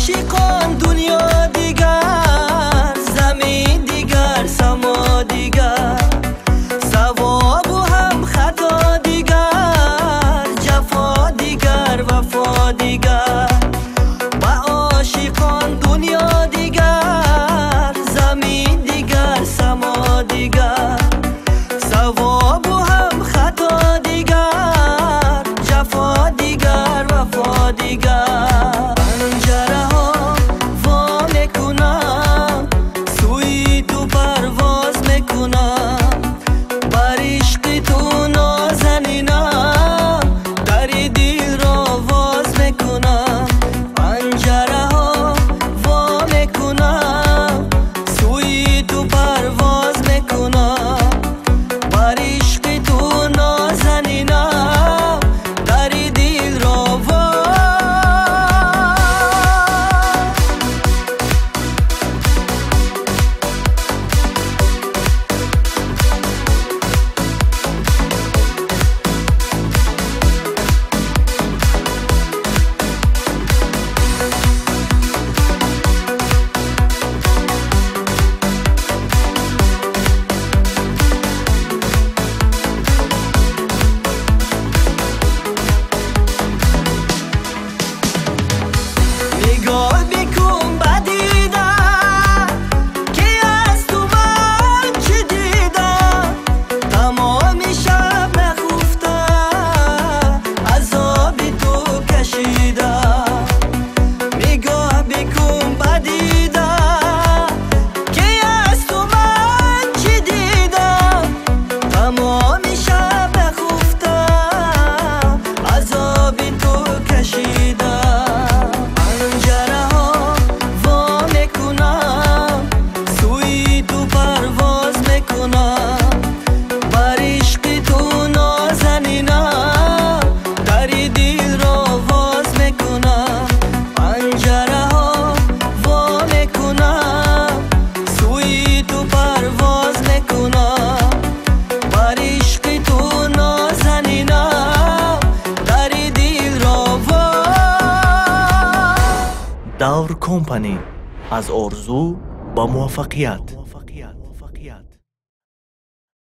عاشقان دنیا دیگر زمین دیگر سما دیگر ثواب و هم خطا دیگر جفا دیگر وفا دیگر. و عاشقان دنیا دیگر زمین دیگر سما دیگر ثواب و هم خطا دیگر جفا دیگر وفا دیگر. давр компани аз орзу ба муваффақият.